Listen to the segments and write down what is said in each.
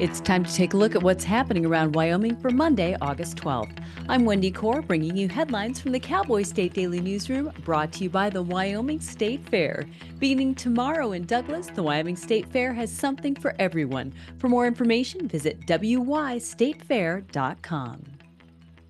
It's time to take a look at what's happening around Wyoming for Monday, August 12th. I'm Wendy Corr, bringing you headlines from the Cowboy State Daily Newsroom, brought to you by the Wyoming State Fair. Beginning tomorrow in Douglas, the Wyoming State Fair has something for everyone. For more information, visit wystatefair.com.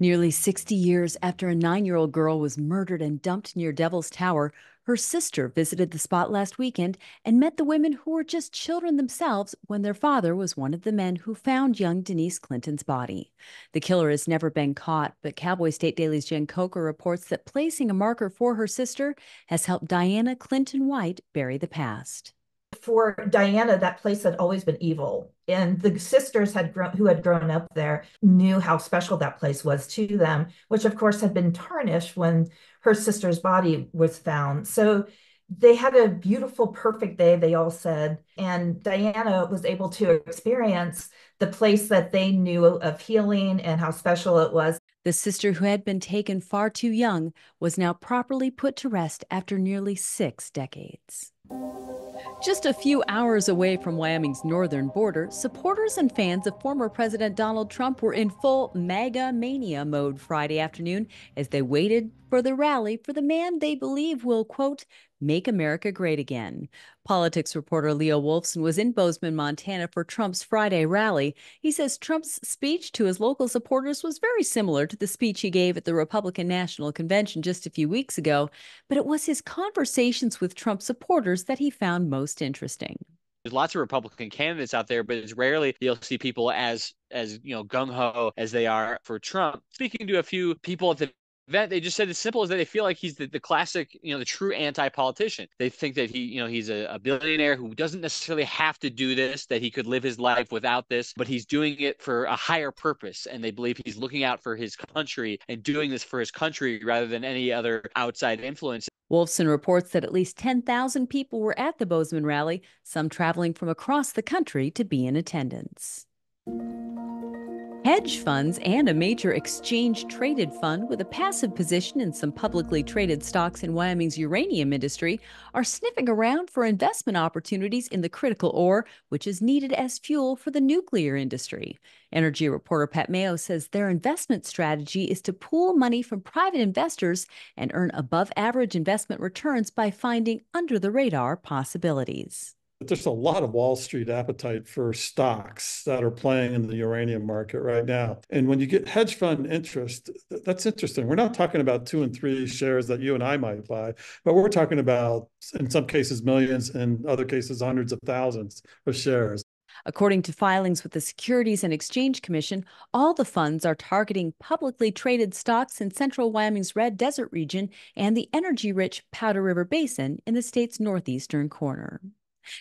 Nearly 60 years after a nine year old girl was murdered and dumped near Devil's Tower, her sister visited the spot last weekend and met the women who were just children themselves when their father was one of the men who found young Denise Clinton's body. The killer has never been caught, but Cowboy State Daily's Jen Kocher reports that placing a marker for her sister has helped Diana Clinton White bury the past for Diana, that place had always been evil. And the sisters had grown, who had grown up there knew how special that place was to them, which of course had been tarnished when her sister's body was found. So they had a beautiful, perfect day, they all said. And Diana was able to experience the place that they knew of healing and how special it was. The sister who had been taken far too young was now properly put to rest after nearly six decades. Just a few hours away from Wyoming's northern border, supporters and fans of former President Donald Trump were in full MAGA mania mode Friday afternoon as they waited for the rally for the man they believe will, quote, make America great again. Politics reporter Leo Wolfson was in Bozeman, Montana for Trump's Friday rally. He says Trump's speech to his local supporters was very similar to the speech he gave at the Republican National Convention just a few weeks ago, but it was his conversations with Trump supporters that he found most interesting. There's lots of Republican candidates out there, but it's rarely you'll see people as as you know gung ho as they are for Trump. Speaking to a few people at the they just said as simple as that they feel like he's the, the classic, you know, the true anti-politician. They think that he, you know, he's a, a, billionaire who doesn't necessarily have to do this, that he could live his life without this, but he's doing it for a higher purpose. And they believe he's looking out for his country and doing this for his country rather than any other outside influence. Wolfson reports that at least 10,000 people were at the Bozeman rally, some traveling from across the country to be in attendance. Hedge funds and a major exchange traded fund with a passive position in some publicly traded stocks in Wyoming's uranium industry are sniffing around for investment opportunities in the critical ore, which is needed as fuel for the nuclear industry. Energy reporter Pat Maio says their investment strategy is to pool money from private investors and earn above average investment returns by finding under the radar possibilities there's a lot of Wall Street appetite for stocks that are playing in the uranium market right now. And when you get hedge fund interest, that's interesting. We're not talking about two and three shares that you and I might buy, but we're talking about, in some cases, millions, in other cases, hundreds of thousands of shares. According to filings with the Securities and Exchange Commission, all the funds are targeting publicly traded stocks in central Wyoming's Red Desert region and the energy rich Powder River Basin in the state's northeastern corner.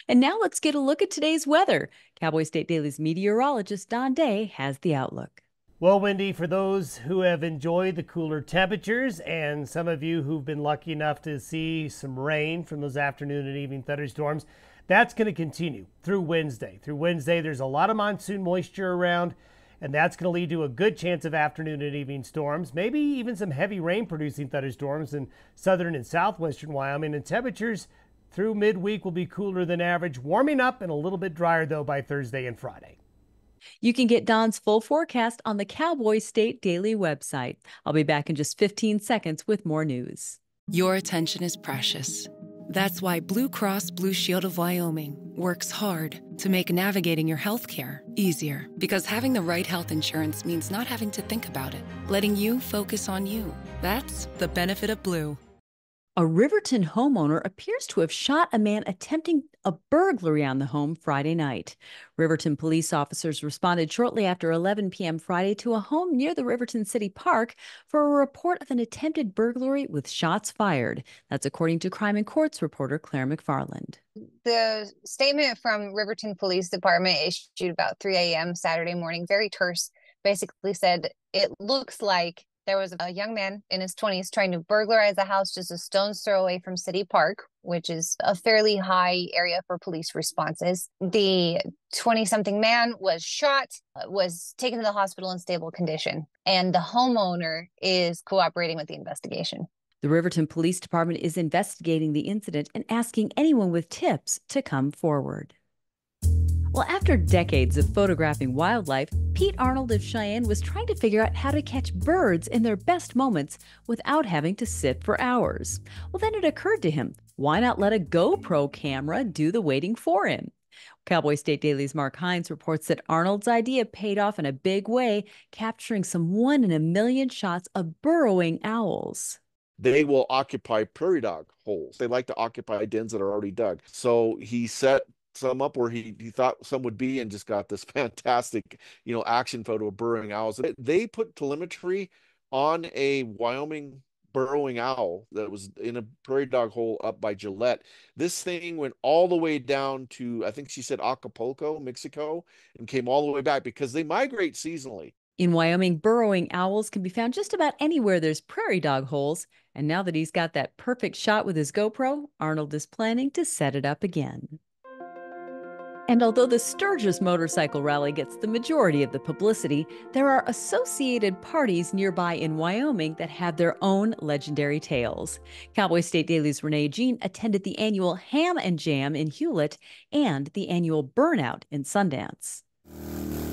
And now let's get a look at today's weather. Cowboy State Daily's meteorologist Don Day has the outlook. Well, Wendy, for those who have enjoyed the cooler temperatures and some of you who've been lucky enough to see some rain from those afternoon and evening thunderstorms, that's going to continue through Wednesday. Through Wednesday, there's a lot of monsoon moisture around, and that's going to lead to a good chance of afternoon and evening storms, maybe even some heavy rain producing thunderstorms in southern and southwestern Wyoming, and temperatures through midweek will be cooler than average, warming up and a little bit drier though by Thursday and Friday. You can get Don's full forecast on the Cowboy State Daily website. I'll be back in just 15 seconds with more news. Your attention is precious. That's why Blue Cross Blue Shield of Wyoming works hard to make navigating your health care easier. Because having the right health insurance means not having to think about it, letting you focus on you. That's the benefit of Blue. A Riverton homeowner appears to have shot a man attempting a burglary on the home Friday night. Riverton police officers responded shortly after 11 p.m. Friday to a home near the Riverton City Park for a report of an attempted burglary with shots fired. That's according to Crime and Courts reporter Clair McFarland. The statement from Riverton Police Department issued about 3 a.m. Saturday morning, very terse, basically said it looks like there was a young man in his 20s trying to burglarize a house just a stone's throw away from City Park, which is a fairly high area for police responses. The 20 something man was shot, was taken to the hospital in stable condition, and the homeowner is cooperating with the investigation. The Riverton Police Department is investigating the incident and asking anyone with tips to come forward. Well, after decades of photographing wildlife, Pete Arnold of Cheyenne was trying to figure out how to catch birds in their best moments without having to sit for hours. Well, then it occurred to him why not let a GoPro camera do the waiting for him? Cowboy State Daily's Mark Heinz reports that Arnold's idea paid off in a big way, capturing some one in a million shots of burrowing owls they will occupy prairie dog holes. They like to occupy dens that are already dug. So he set some up where he, he thought some would be and just got this fantastic, you know, action photo of burrowing owls. They put telemetry on a Wyoming burrowing owl that was in a prairie dog hole up by Gillette. This thing went all the way down to, I think she said Acapulco, Mexico, and came all the way back because they migrate seasonally. In Wyoming, burrowing owls can be found just about anywhere there's prairie dog holes. And now that he's got that perfect shot with his GoPro, Arnold is planning to set it up again. And although the Sturgis Motorcycle Rally gets the majority of the publicity, there are associated parties nearby in Wyoming that have their own legendary tales. Cowboy State Daily's Renee Jean attended the annual Ham and Jam in Hulett and the annual Burnout in Sundance.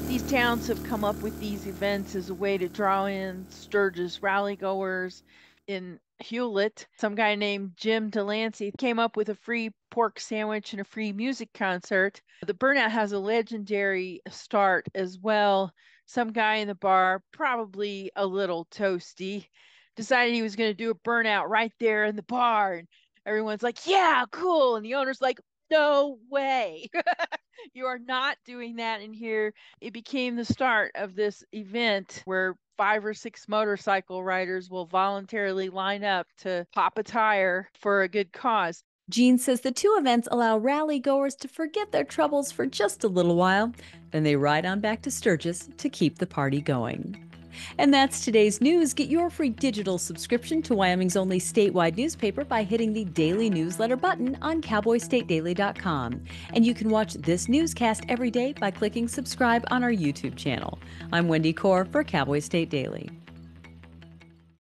These towns have come up with these events as a way to draw in Sturgis rally goers in Hulett, some guy named Jim Delancey came up with a free pork sandwich and a free music concert. The Burnout has a legendary start as well. Some guy in the bar, probably a little toasty, decided he was going to do a burnout right there in the bar. And everyone's like, yeah, cool. And the owner's like, no way. you are not doing that in here. It became the start of this event where five or six motorcycle riders will voluntarily line up to pop a tire for a good cause. Jean says the two events allow rally goers to forget their troubles for just a little while, then they ride on back to Sturgis to keep the party going. And that's today's news. Get your free digital subscription to Wyoming's only statewide newspaper by hitting the daily newsletter button on cowboystatedaily.com. And you can watch this newscast every day by clicking subscribe on our YouTube channel. I'm Wendy Corr for Cowboy State Daily.